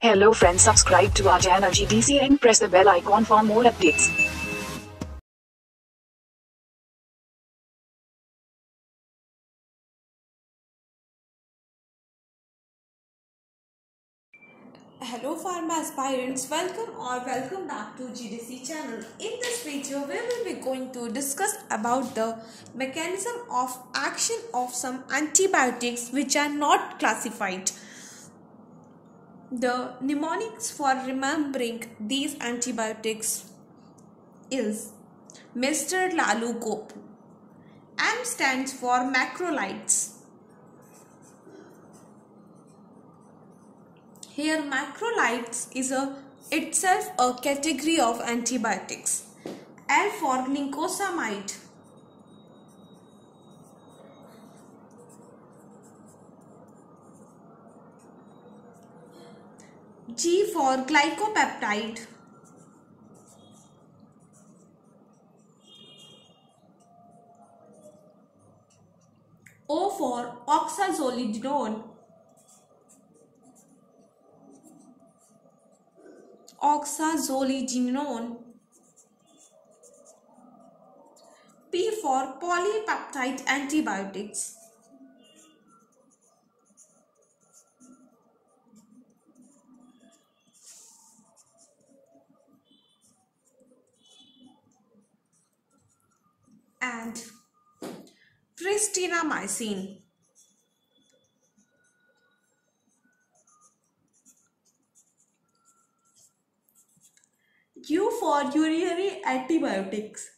Hello friends subscribe to our channel GDC and press the bell icon for more updates. Hello pharma aspirants, welcome or welcome back to GDC channel. In this video, we will be going to discuss about the mechanism of action of some antibiotics which are not classified. The mnemonics for remembering these antibiotics is Mr. Lalu Gopu. M stands for macrolides. Here macrolides is a itself a category of antibiotics. L for lincosamide. G for glycopeptide. O for oxazolidinone. oxazolidinone. P for polypeptide antibiotics. And pristinamycin. U for urinary antibiotics.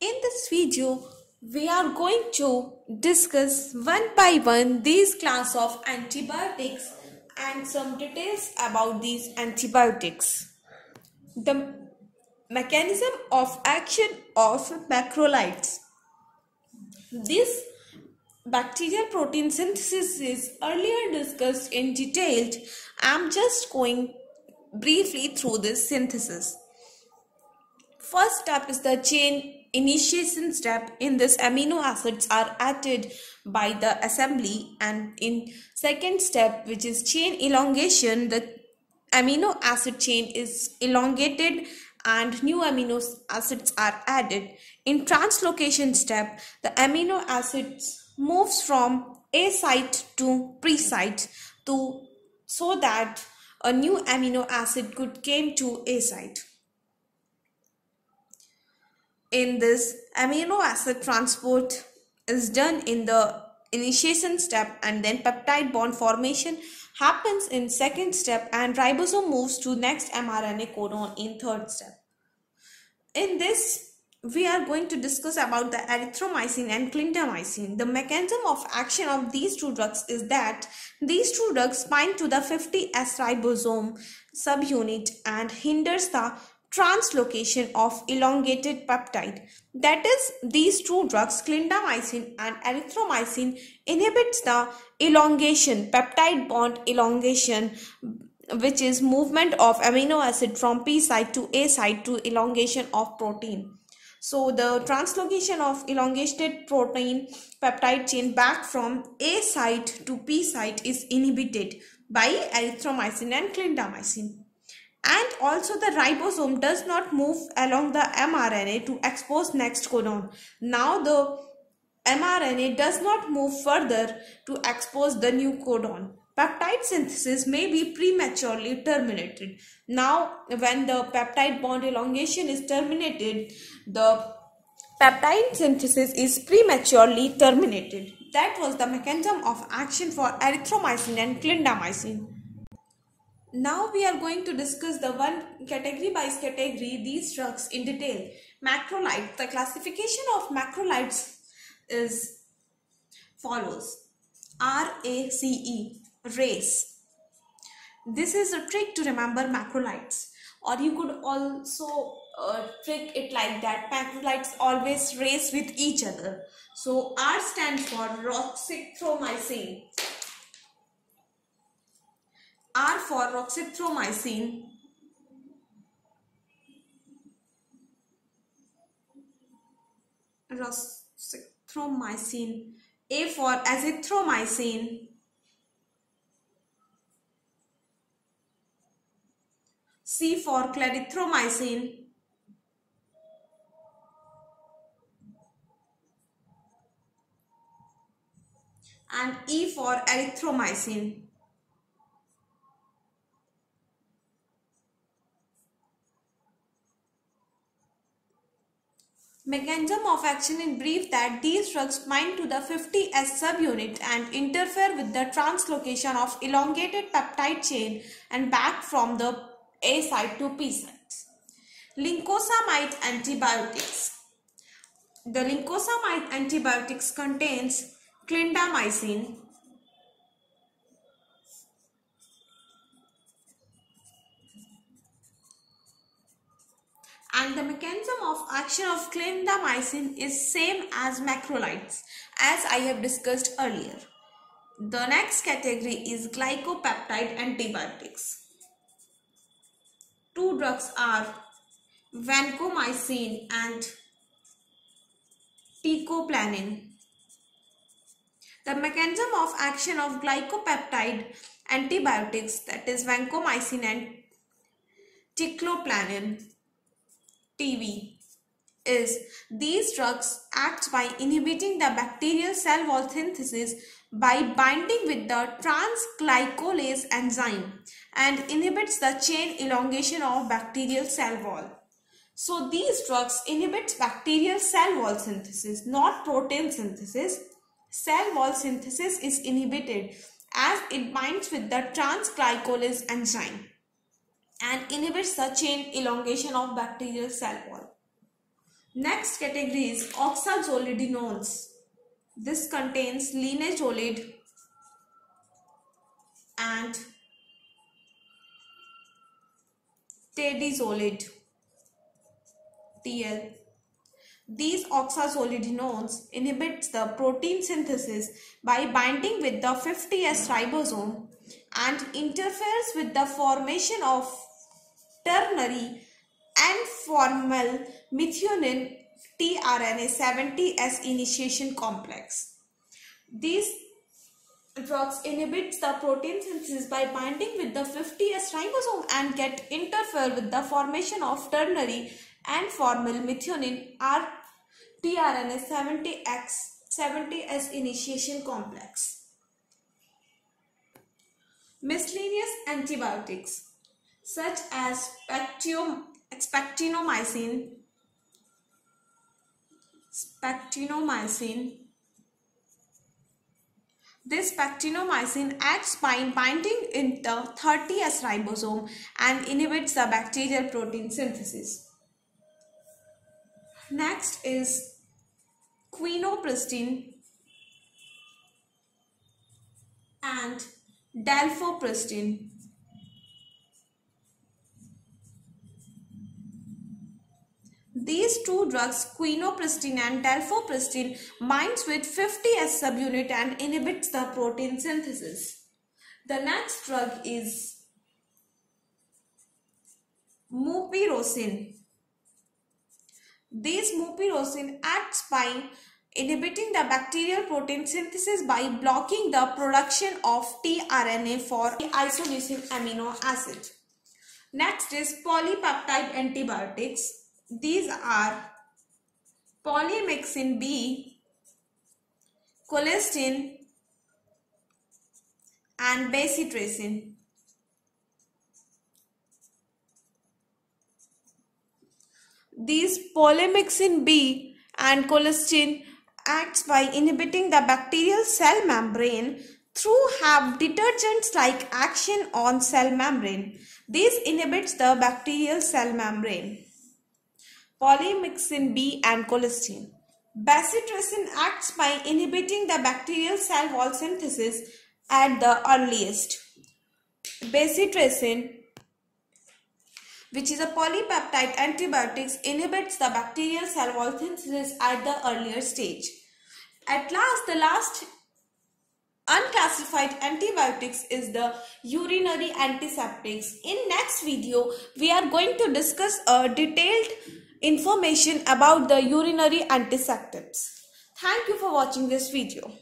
In this video, we are going to discuss one by one these class of antibiotics and some details about these antibiotics. The mechanism of action of macrolides. This bacterial protein synthesis is earlier discussed in detail. I am just going briefly through this synthesis. First step is the chain initiation step. In this amino acids are added by the assembly and in second step which is chain elongation the amino acid chain is elongated and new amino acids are added. In translocation step, the amino acids moves from A site to P site to so that a new amino acid could came to A site. In this, amino acid transport is done in the initiation step and then peptide bond formation happens in second step and ribosome moves to next mRNA codon in third step. In this, we are going to discuss about the erythromycin and clindamycin. The mechanism of action of these two drugs is that these two drugs bind to the 50S ribosome subunit and hinders the translocation of elongated peptide. That is, these two drugs, clindamycin and erythromycin, inhibits the elongation, peptide bond elongation, which is movement of amino acid from P site to A site to elongation of protein. So the translocation of elongated protein peptide chain back from A site to P site is inhibited by erythromycin and clindamycin and also the ribosome does not move along the mRNA to expose next codon. Now the mRNA does not move further to expose the new codon. Peptide synthesis may be prematurely terminated. Now when the peptide bond elongation is terminated, the peptide synthesis is prematurely terminated. That was the mechanism of action for erythromycin and clindamycin. Now we are going to discuss the one category by category these drugs in detail. Macrolides. The classification of macrolides is follows. R-A-C-E. Race. This is a trick to remember macrolides. Or you could also uh, trick it like that. Macrolides always race with each other. So R stands for roxithromycin. R for roxithromycin. azithromycin. A for azithromycin. C for clarithromycin. and E for erythromycin. Mechanism of action in brief that these drugs bind to the 50S subunit and interfere with the translocation of elongated peptide chain and back from the A site to P site. Lincosamide antibiotics. The lincosamide antibiotics contains clindamycin, and the mechanism of action of clindamycin is same as macrolides as I have discussed earlier. The next category is glycopeptide antibiotics. Two drugs are vancomycin and teicoplanin. The mechanism of action of glycopeptide antibiotics that is vancomycin and teicoplanin TV is these drugs act by inhibiting the bacterial cell wall synthesis by binding with the transglycolase enzyme and inhibits the chain elongation of bacterial cell wall. So these drugs inhibit bacterial cell wall synthesis, not protein synthesis cell wall synthesis is inhibited as it binds with the transglycolase enzyme and inhibits the chain elongation of bacterial cell wall. Next category is oxazolidinones. This contains linezolid and tedizolid TL these oxazolidinones inhibits the protein synthesis by binding with the 50S ribosome and interferes with the formation of ternary and formal methionine tRNA 70S initiation complex. These drugs inhibits the protein synthesis by binding with the 50S ribosome and get interfere with the formation of ternary N-formyl methionine R tRNA 70X 70S initiation complex. Miscellaneous antibiotics such as spectinomycin, spectinomycin. This spectinomycin acts by binding in the 30S ribosome and inhibits the bacterial protein synthesis. Next is quinupristin and dalfopristine. These two drugs, quinupristin and dalfopristine, binds with 50S subunit and inhibits the protein synthesis. The next drug is mupirocin. This mupirocin acts by inhibiting the bacterial protein synthesis by blocking the production of tRNA for the isoleucine amino acid. Next is polypeptide antibiotics. These are polymyxin B, colistin and bacitracin. These polymyxin B and colistin acts by inhibiting the bacterial cell membrane through have detergents like action on cell membrane. This inhibits the bacterial cell membrane. Polymyxin B and colistin. Bacitracin acts by inhibiting the bacterial cell wall synthesis at the earliest. Bacitracin which is a polypeptide antibiotics inhibits the bacterial cell wall synthesis at the earlier stage. At last, the last unclassified antibiotics is the urinary antiseptics. In next video, we are going to discuss a detailed information about the urinary antiseptics. Thank you for watching this video.